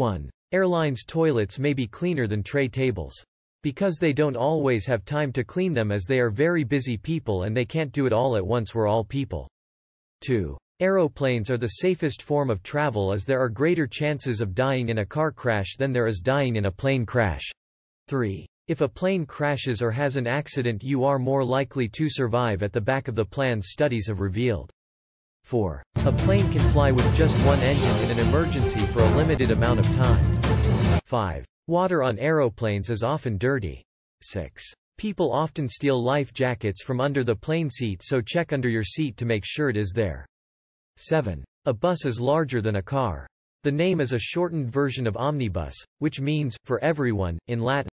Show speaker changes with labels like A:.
A: 1. Airlines toilets may be cleaner than tray tables. Because they don't always have time to clean them as they are very busy people and they can't do it all at once we're all people. 2. Aeroplanes are the safest form of travel as there are greater chances of dying in a car crash than there is dying in a plane crash. 3. If a plane crashes or has an accident you are more likely to survive at the back of the plans studies have revealed. 4. A plane can fly with just one engine in an emergency for a limited amount of time. 5. Water on aeroplanes is often dirty. 6. People often steal life jackets from under the plane seat so check under your seat to make sure it is there. 7. A bus is larger than a car. The name is a shortened version of omnibus, which means, for everyone, in Latin.